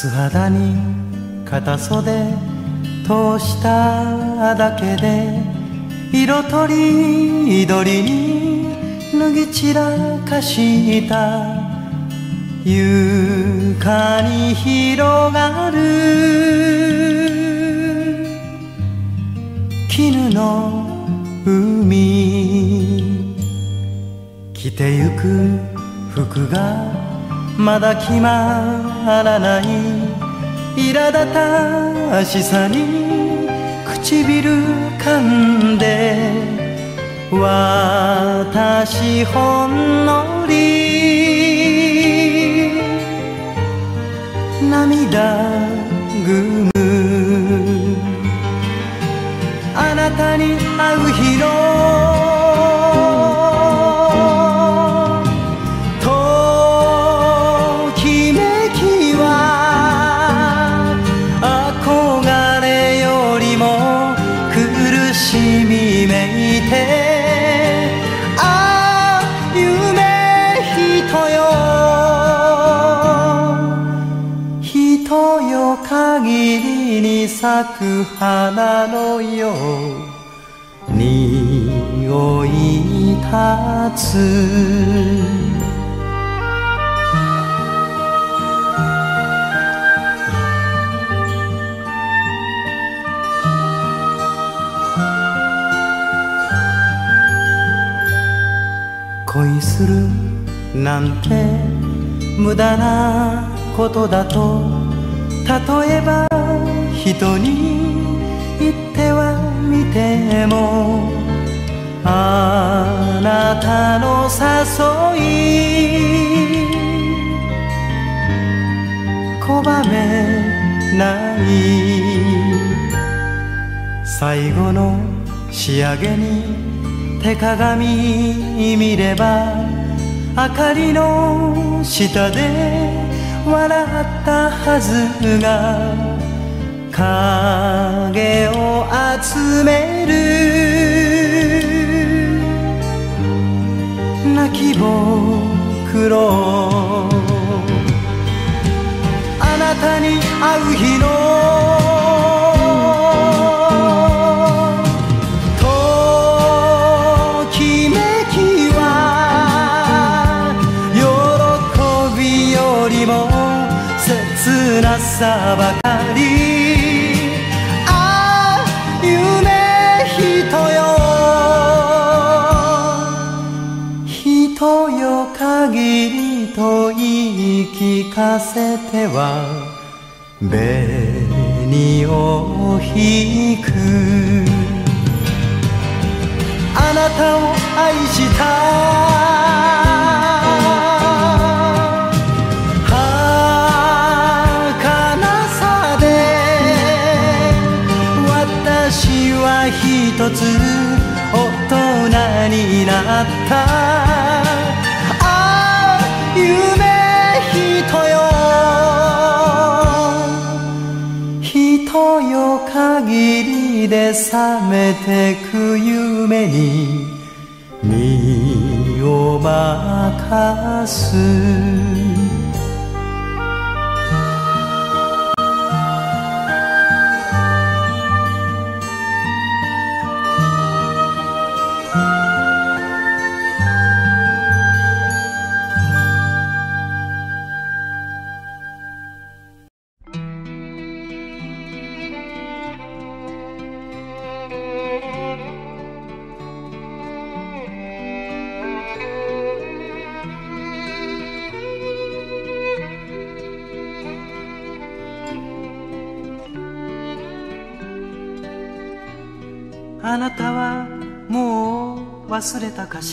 素肌に片袖通しただけで色とりどりに脱ぎ散らかした床に広がる。絹の海。着てゆく服がまだ決まらない。苛立たしさに唇噛んで私ほんのり涙ぐむ。あなたに会う日のく花のよう匂い立つ。恋するなんて無駄なことだと例えば人にてもあなたの誘い拒めない。最後の仕上げに手鏡見れば明かりの下で笑ったはずが影を集める泣きぼくろあなたに会う日のときめきは喜びよりも切なさばかかせては紅を引く。あなたを愛した。覚めてく夢に身を任す。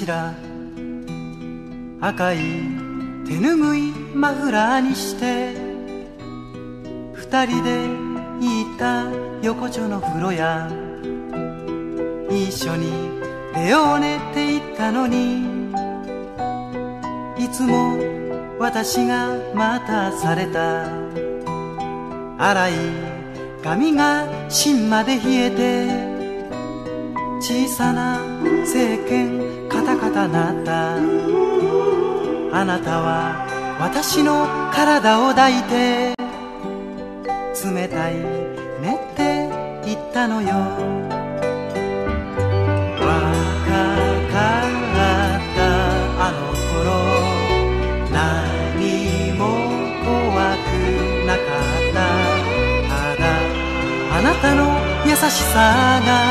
ら。赤い手ぬぐいマフラーにして。二人で行った横丁の風呂や一緒に手を練って行ったのに。いつも私が待たされた。荒い髪が芯まで冷えて。小さな聖剣カタカタなった。あなたは私の体を抱いて寝ていったのよ。若かったあの頃何も怖くなかった。ただあなたの優しさが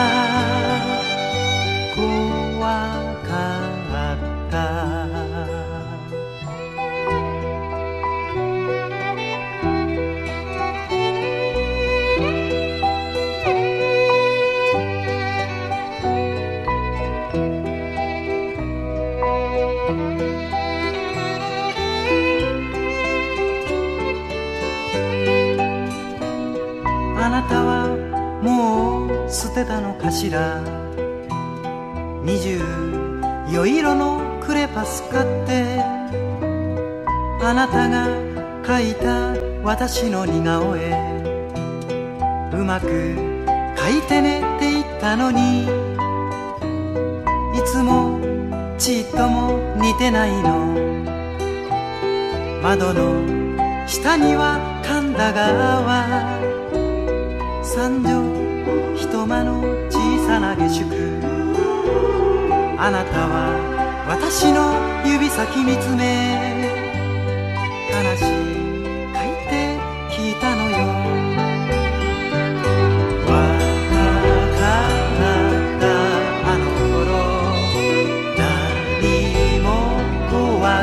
私の似顔絵。うまく描いてねって言ったのに。いつもちっとも似てないの。窓の下には神田川。三条一間の小さな下宿。あなたは私の指先見つめ。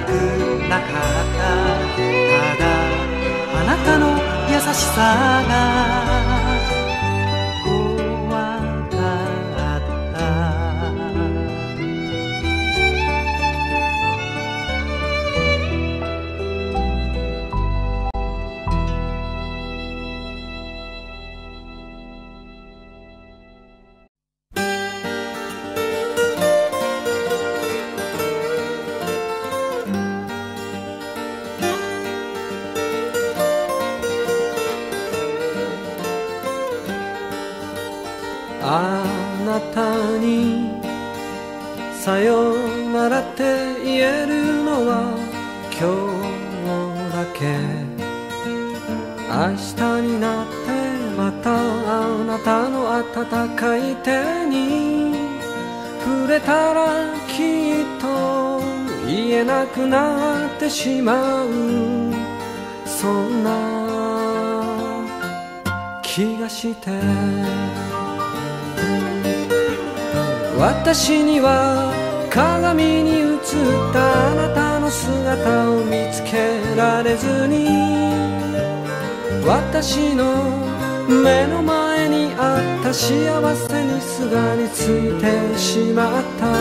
くなかった。ただあなたの優しさが。すがについてしまった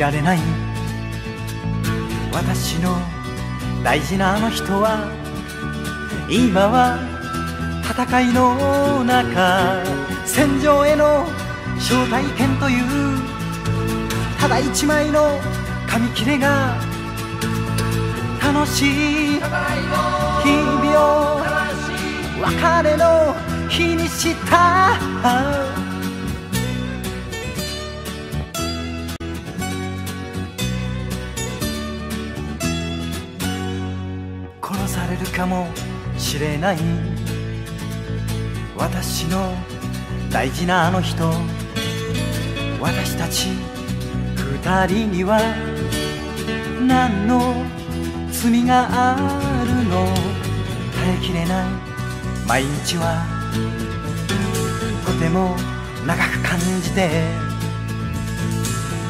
られない。私の大事なあの人は今は戦いの中戦場への招待券というただ一枚の紙切れが楽しい日々を別れの日にした。るかもしれない。私の大事なあの人。私たち二人には何の罪があるの。耐えきれない毎日は。とても長く感じて。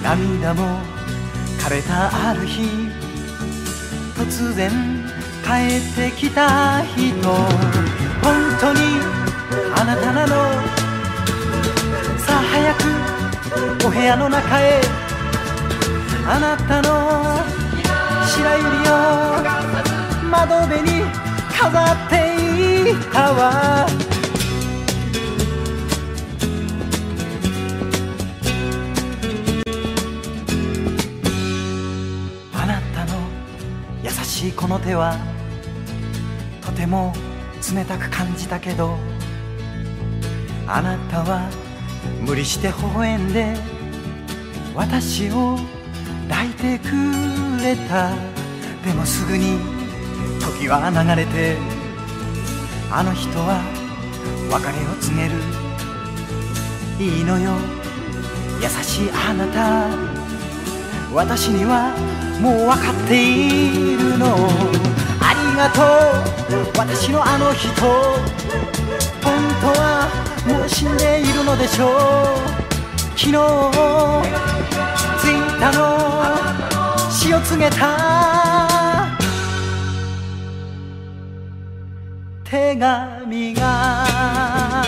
涙も枯れたある日。突然帰ってきた人。本当にあなたなの。さあ早くお部屋の中へ。あなたの白百合を。窓辺に飾っていたわ。あなたの優しいこの手は。ても冷たく感じたけどあなたは無理して微笑んで私を抱いてくれた。でもすぐに時は流れてあの人は別れを告げる。いいのよ。優しいあなた。私にはもう分かっているの。がとう私のあの人本当はもう死んでいるのでしょう。昨日ツイッターの死を告げた。手紙が。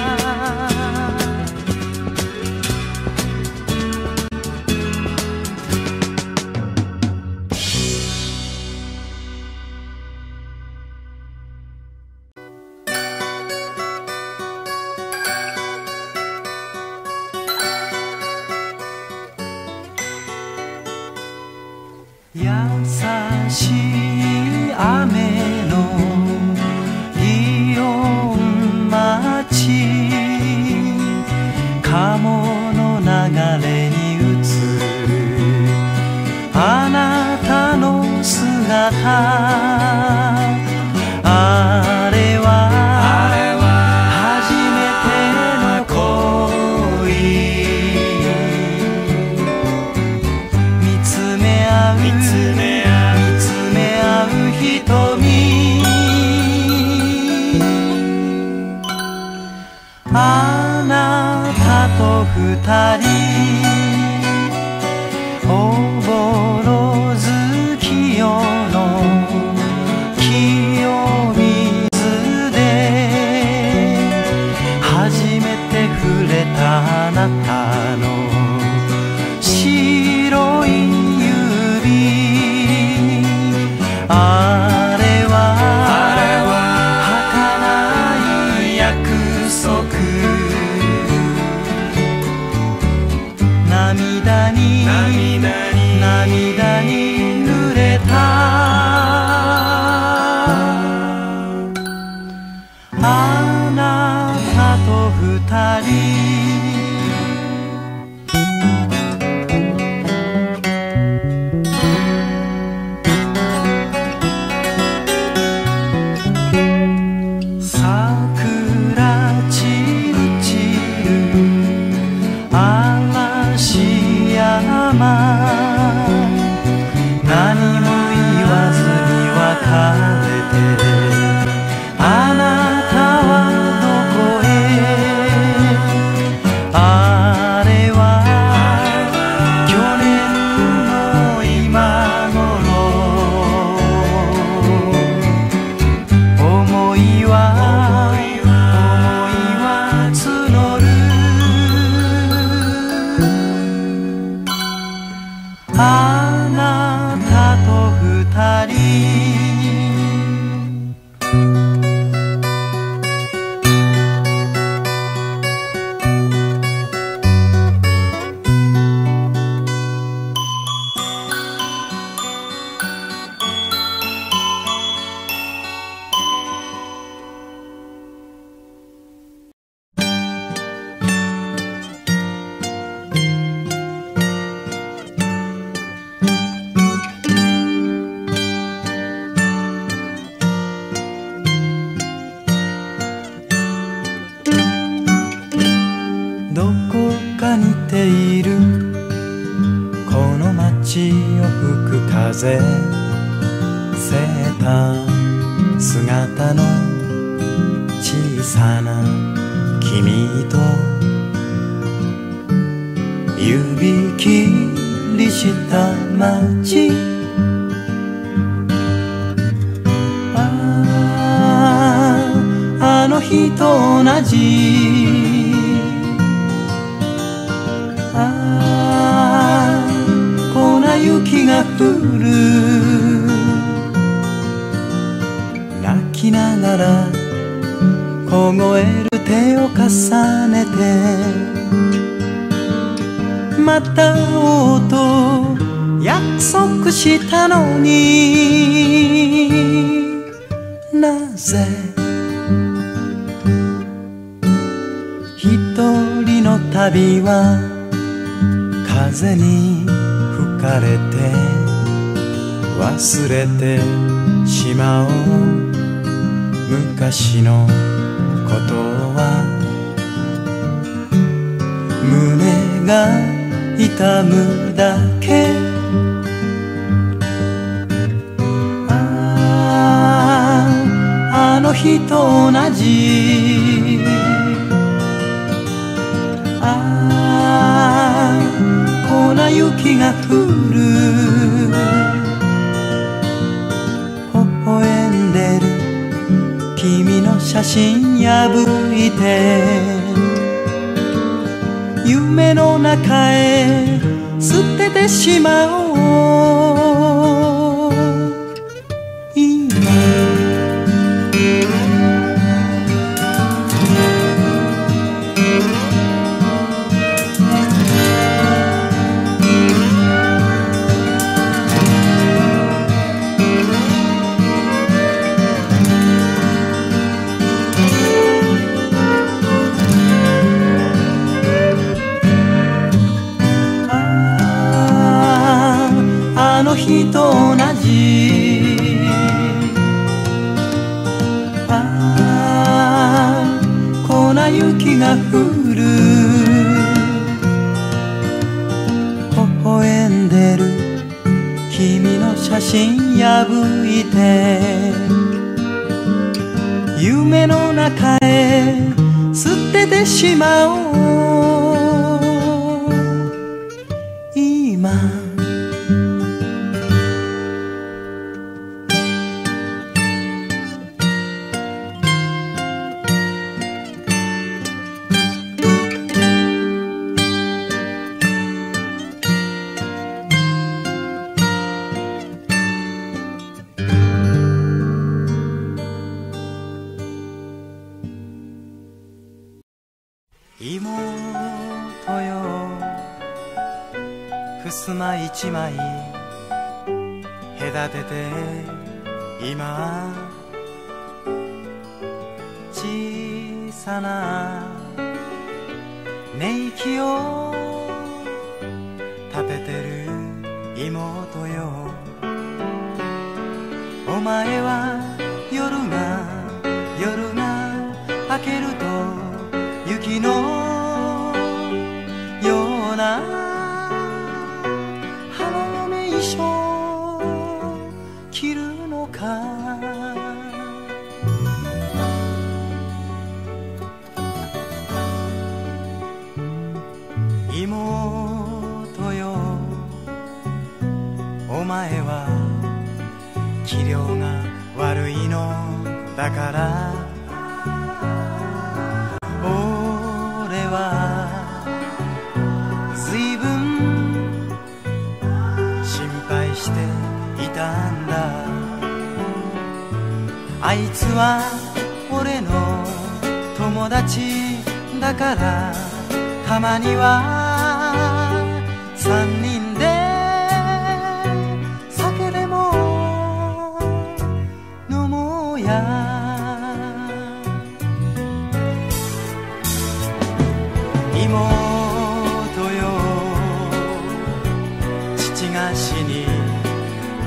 痛むだけ。あああの日と同じ。ああ粉雪が降る。微笑んでる。君の写真破いて。夢の中へ捨ててしまおう。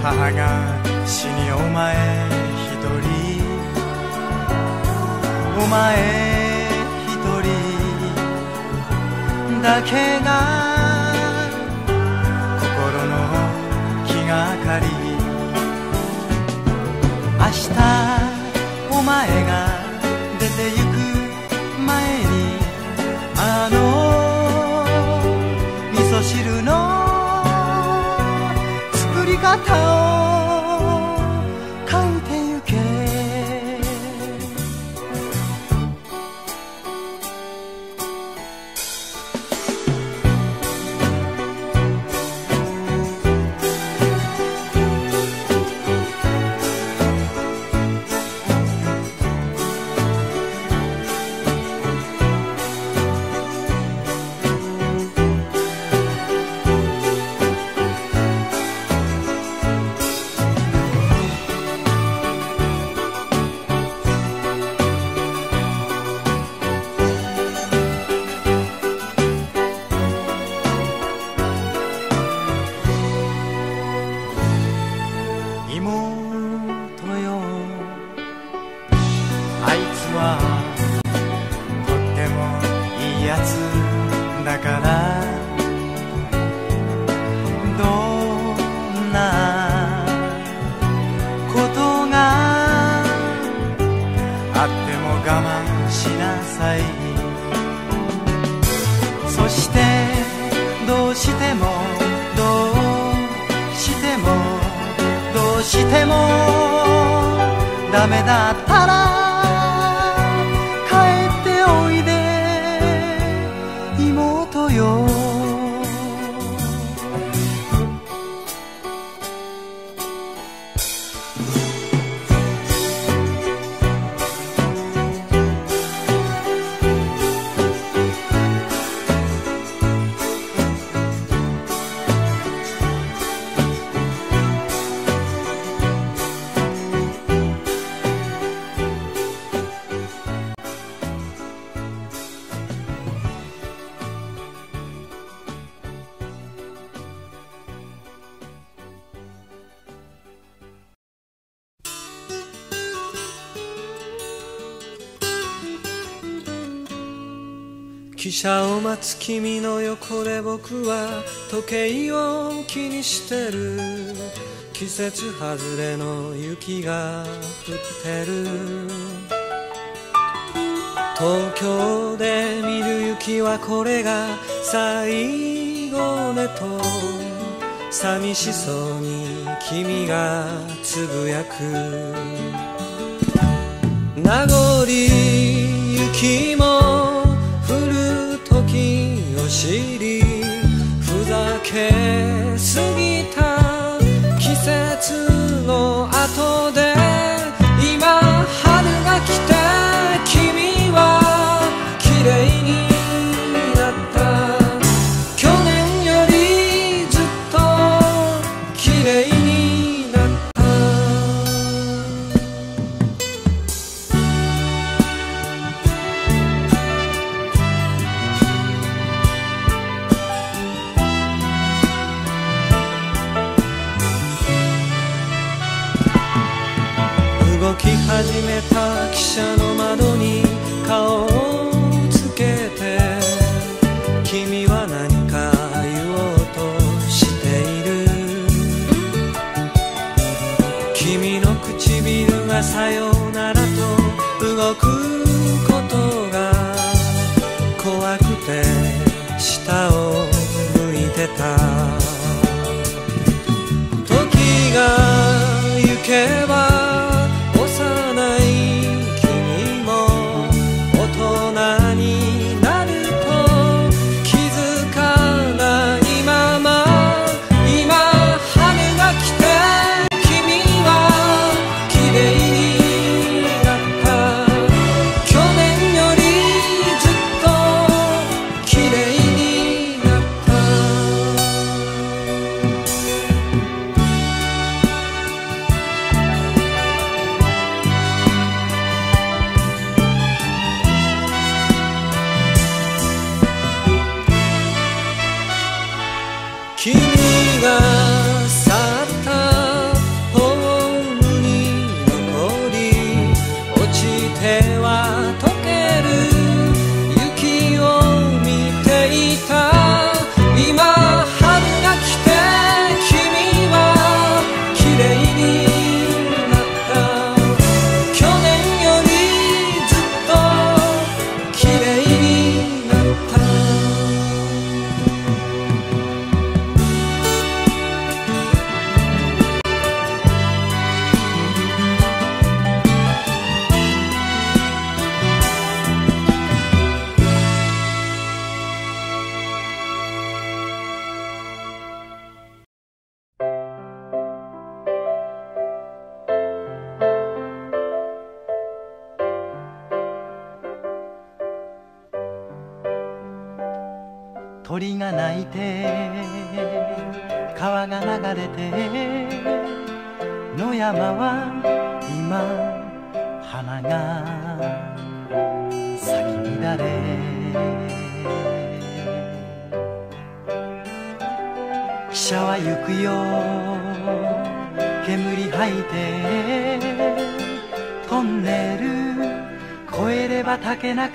母が死にお前一人。お前一人。だけが心の気がかり。明日お前が出てゆく。头。車を待つ君の横で僕は時計を気にしてる。季節外れの雪が降ってる。東京で見る雪はこれが最後ねと。寂しそうに君がつぶやく。名残雪も走りふざけ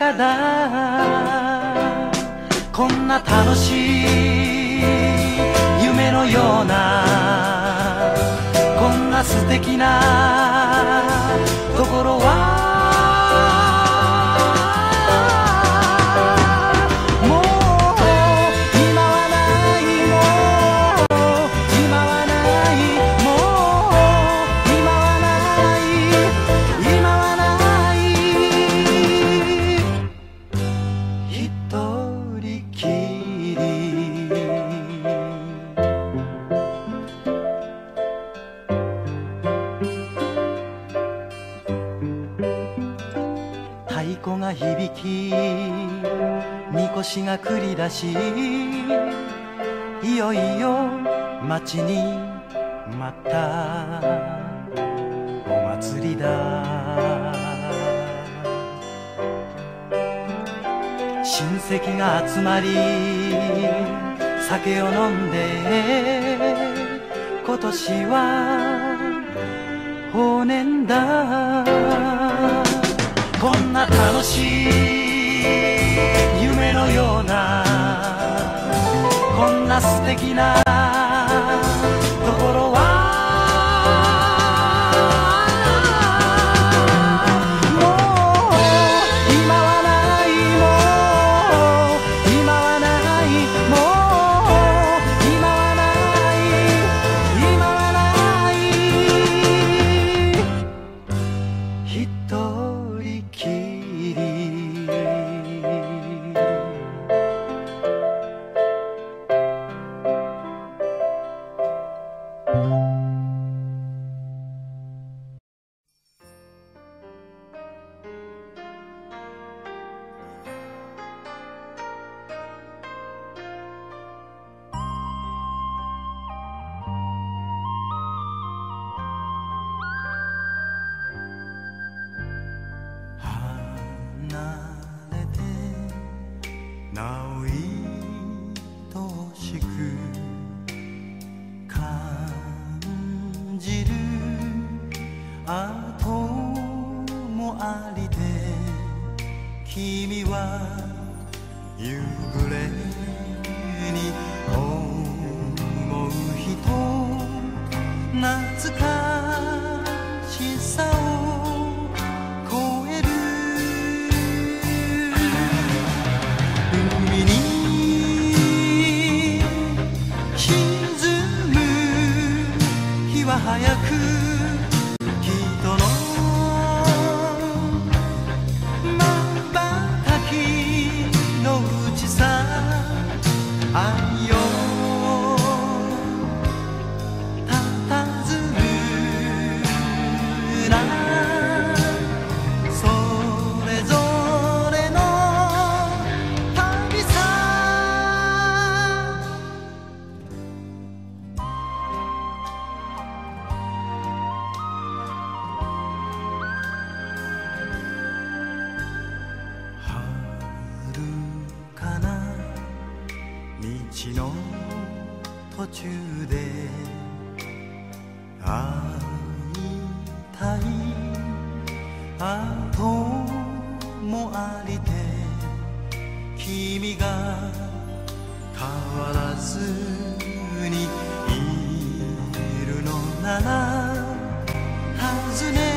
когда しいいよいよ待ちに待ったお祭りだ。親戚が集まり酒を飲んで今年は法年だ。こんな楽しい素敵な君が変わらずにいるのなら外れ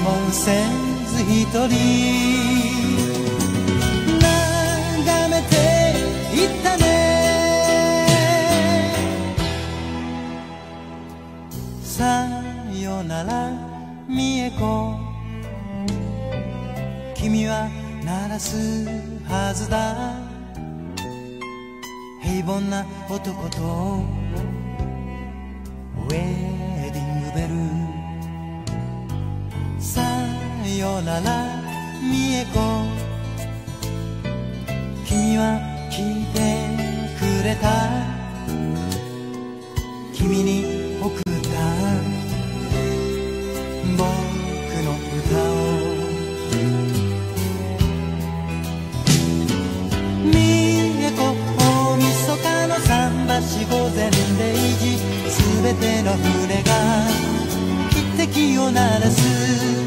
もせず一人眺めていたね。さよならみえこ君は鳴らすはずだ。平凡な男とウェディングベル。よならみえこ君は聞いてくれた君に送った僕の歌をみえこ大晦日の桟橋午前0時すべての船が汽笛を鳴らす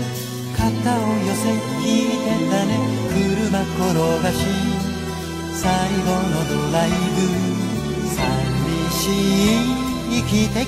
肩を寄せ引いてたね。車転がし最後のドライブ。寂しい生汽笛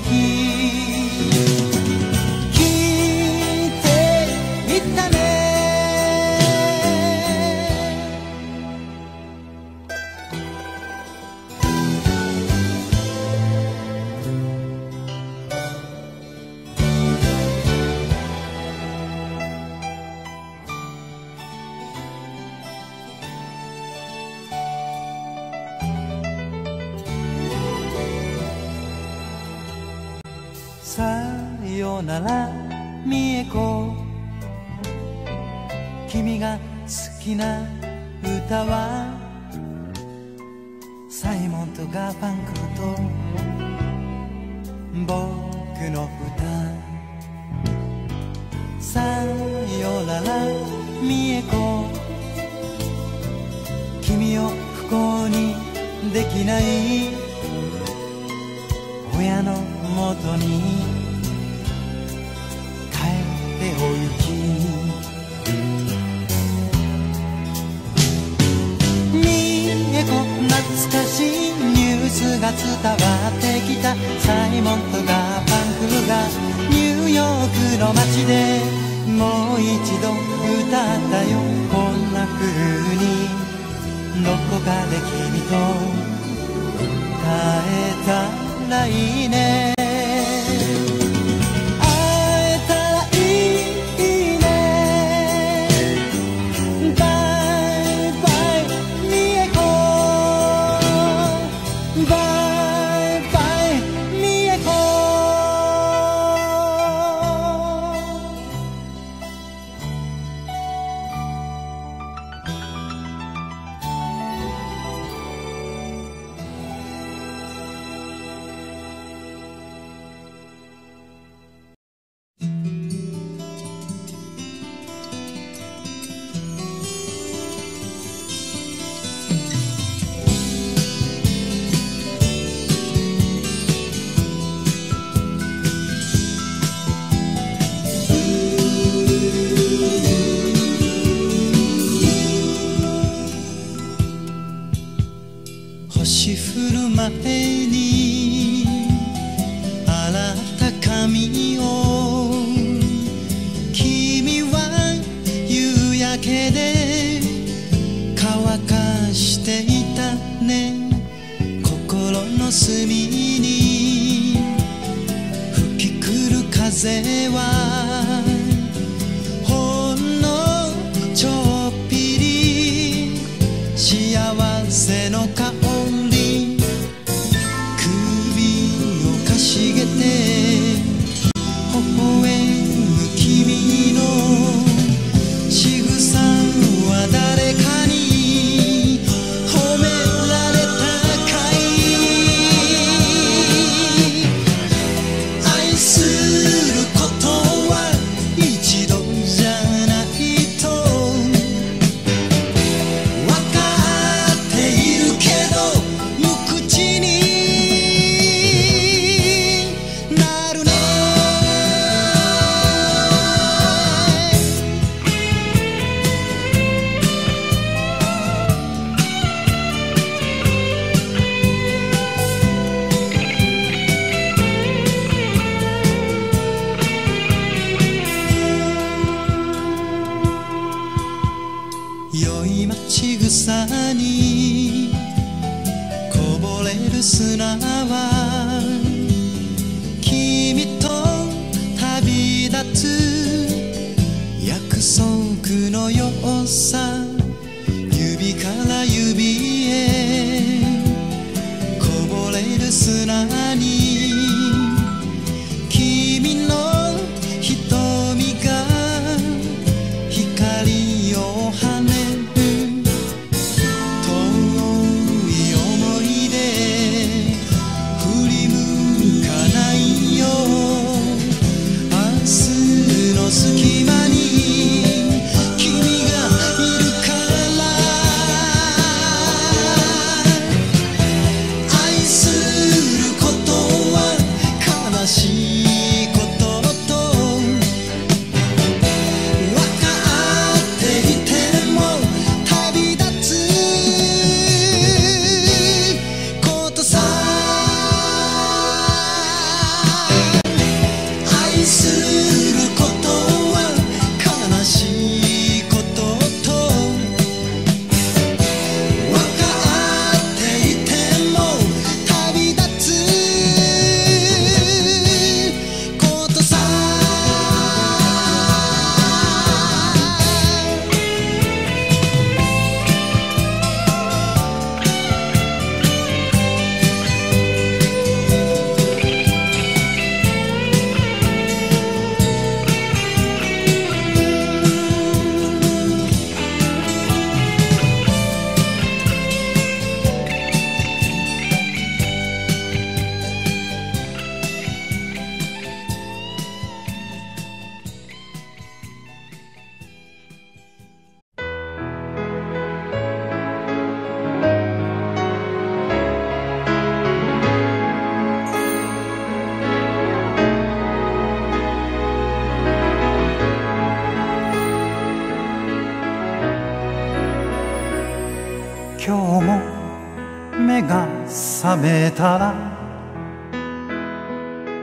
めたら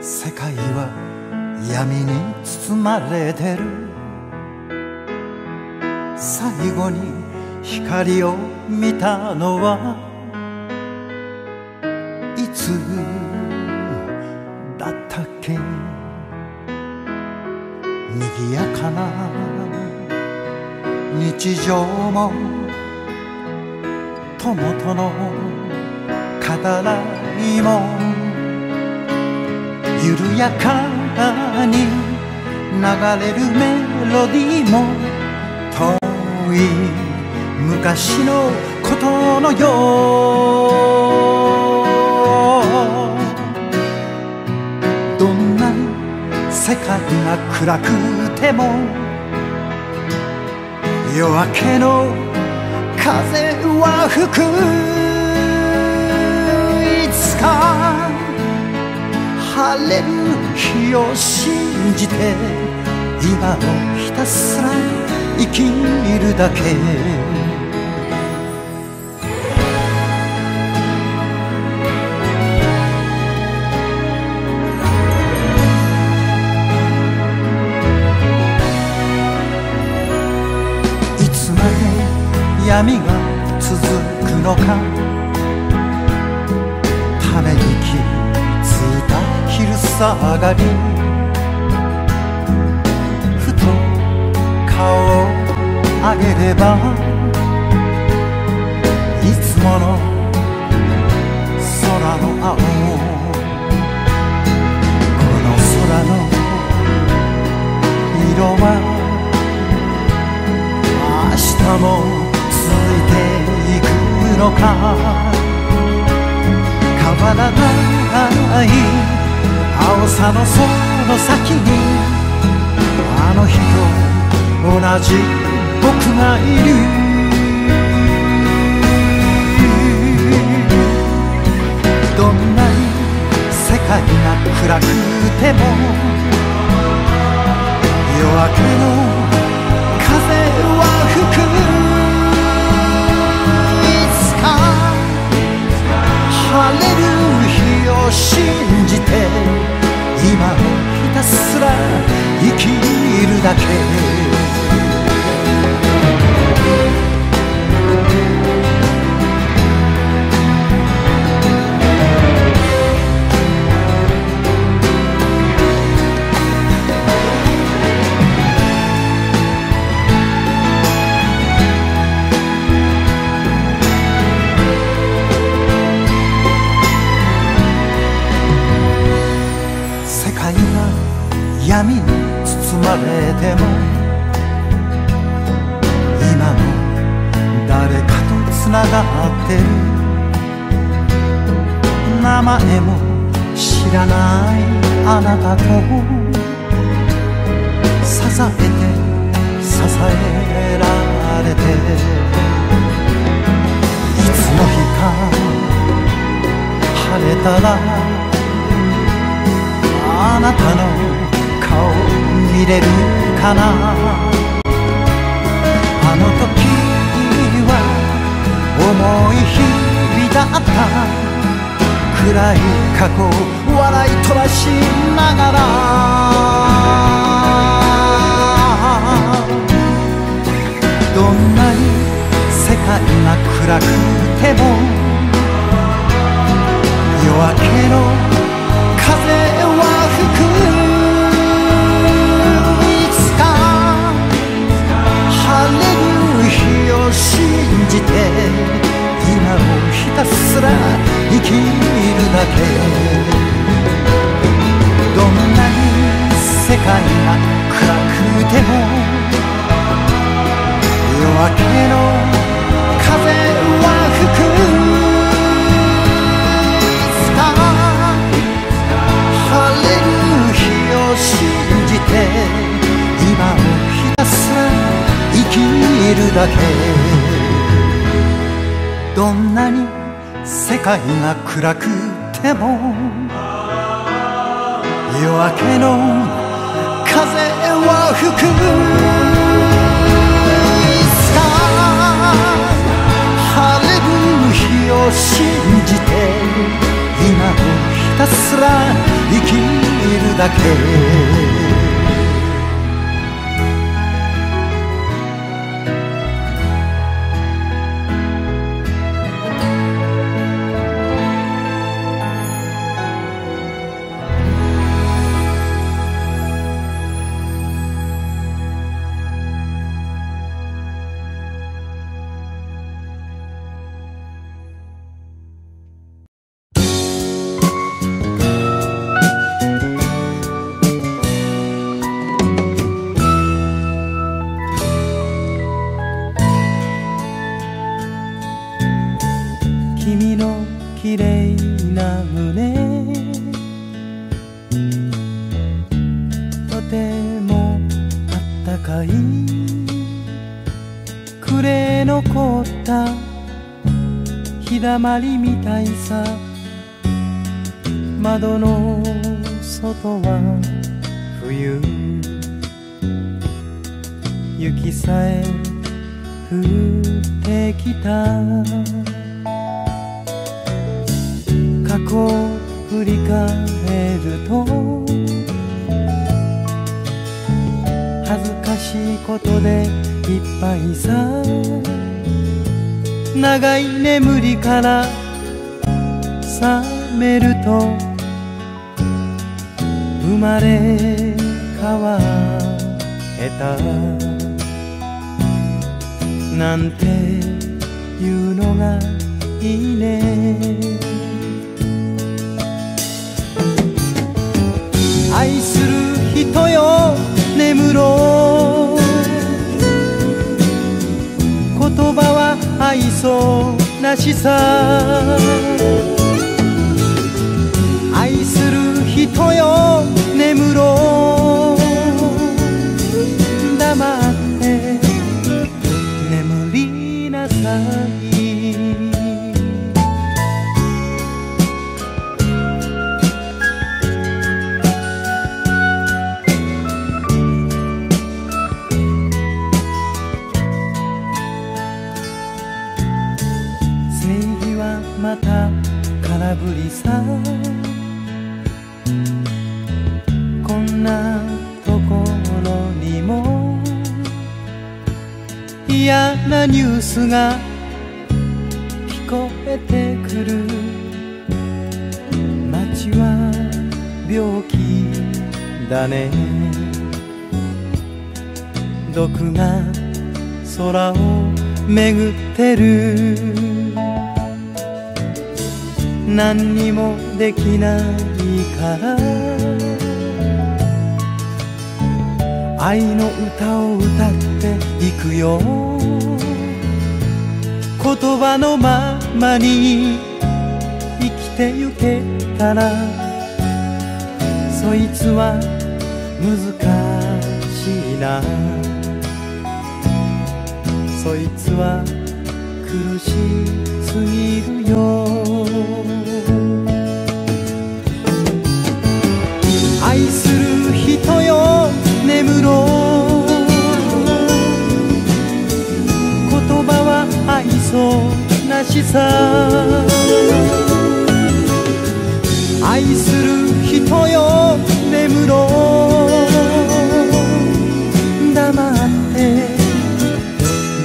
世界は闇に包まれてる。最後に光を見たのはいつだったっけ？賑やかな？日常もともとの語らいも緩やかに流れるメロディーも遠い昔のことのよう。どんな世界が暗くても夜明けの風は吹く。晴れる日を信じて今をひたすら生きるだけ。いつまで闇が続くのか。朝上がりふと顔を上げればさのその先にあの日と同じ僕がいる。どんなに世界が暗くても夜明けの風は吹く。いつか晴れる日を信じて今をひたすら生きるだけ。包まれても今も誰かとつながってる。名前も知らないあなたと支えて支えられて。いつの日か晴れたらあなたの顔見れるかな？あの時は重い日々だった。暗い過去を笑い飛ばしながら。どんなに世界が暗くても夜明けのを信じて今をひたすら生きるだけ。どんなに世界が暗くても夜明けの風は吹く。晴れる日を信じて今をひたすら生きるだけ。どんなに世界が暗くても夜明けの風は吹く。いつか晴れる日を信じて今をひたすら生きるだけ。ことでいっぱいさ長い眠りから覚めると生まれ変わった。なんていうのがいいね。愛する人よ眠ろう。言葉は愛想なしさ。愛する人よ眠ろう。スが聞こえてくる。街は病気だね。毒が空を巡ってる。何にもできないから。愛の歌を歌っていくよ。言葉のままに生きてゆけたらそいつは難しいな。そいつは苦しすぎるよ。しさ愛する人よ眠ろう黙って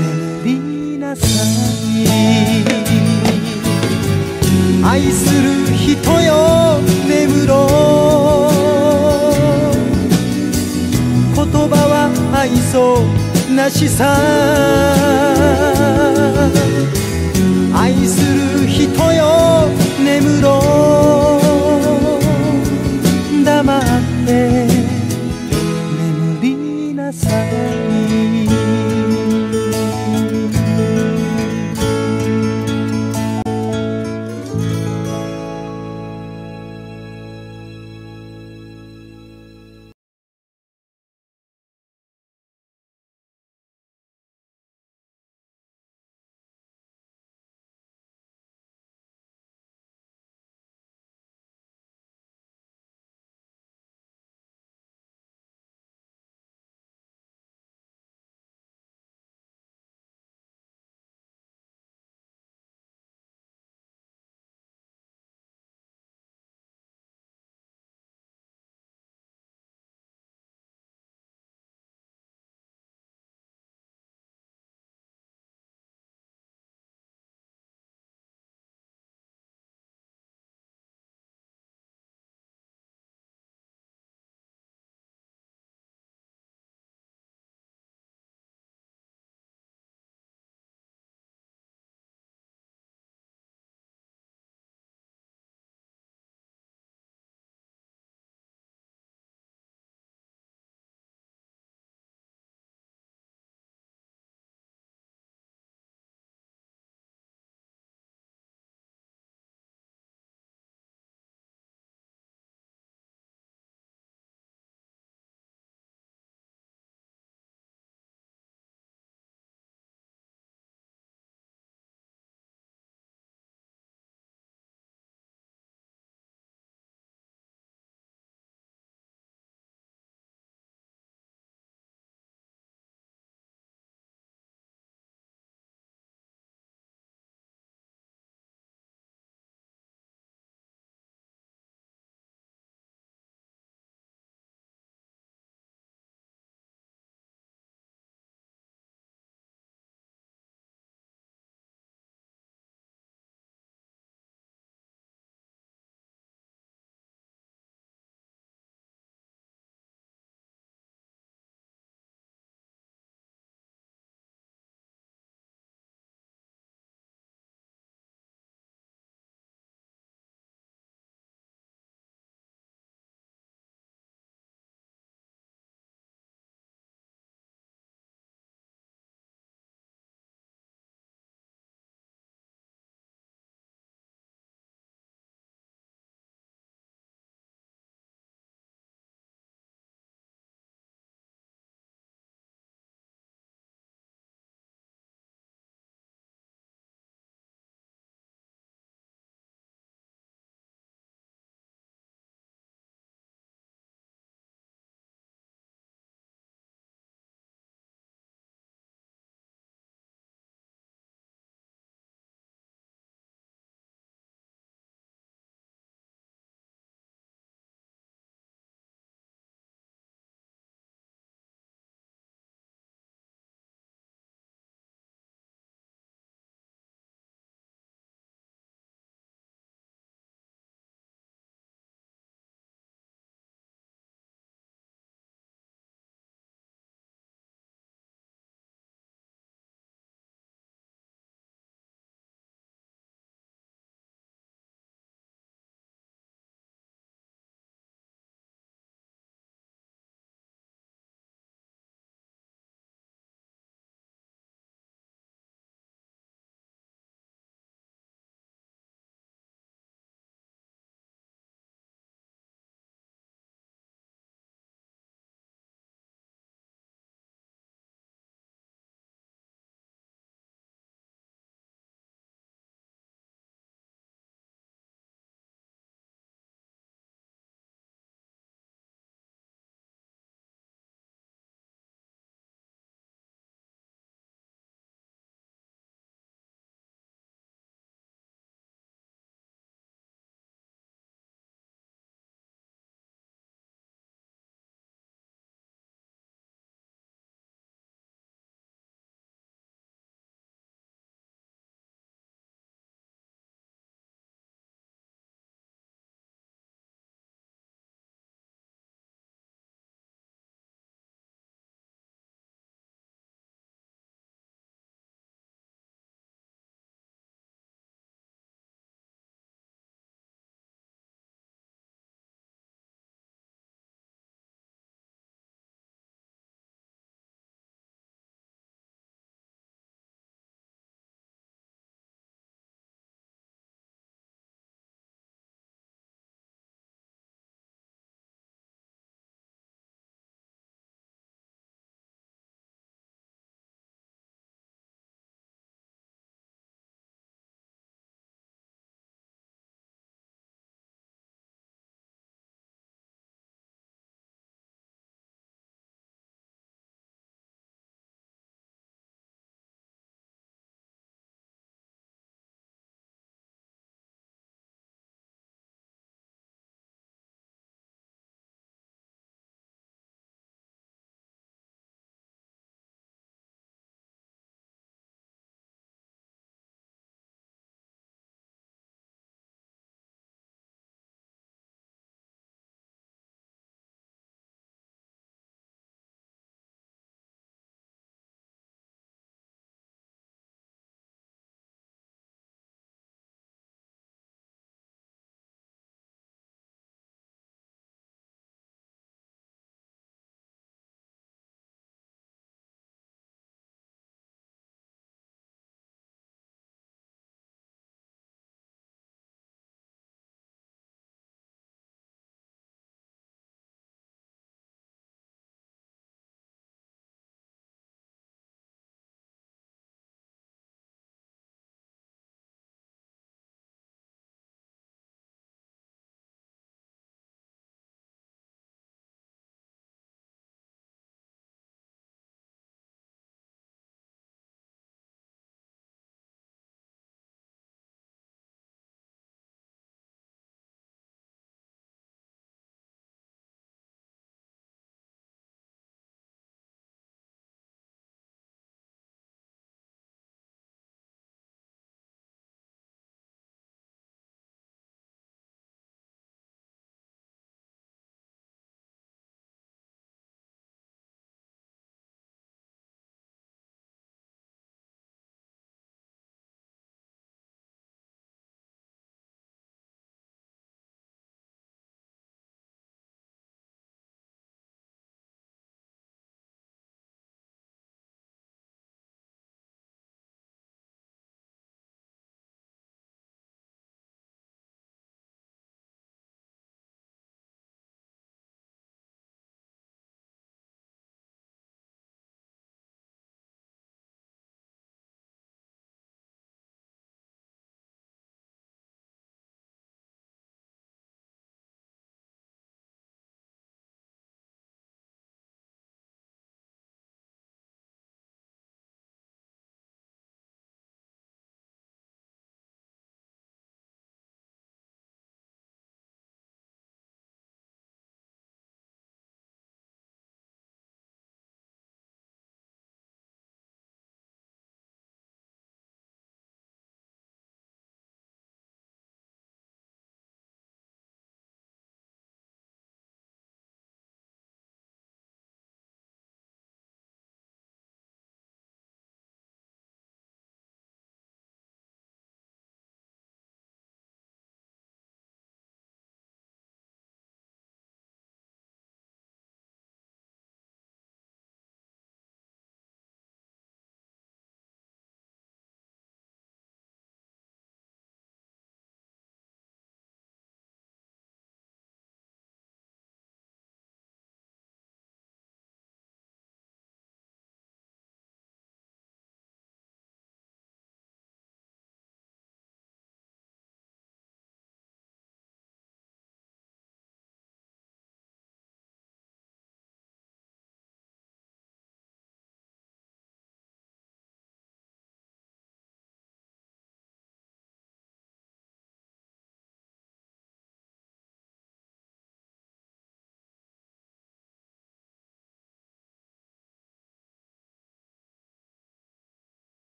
眠りなさい。愛する人よ眠ろう。言葉は愛想なしさ。愛する人よ眠ろう。